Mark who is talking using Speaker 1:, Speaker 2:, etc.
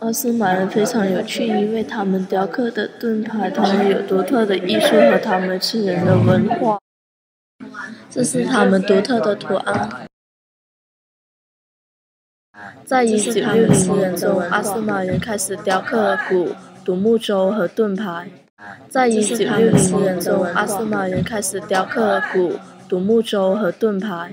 Speaker 1: 阿斯玛人非常有趣，因为他们雕刻的盾牌，他们有独特的艺术和他们吃人的文化，这是他们独特的图案。在一九六零年中，阿斯玛人开始雕刻古、独木舟和盾牌。在一九六零年中，阿斯玛人开始雕刻古、独木舟和盾牌。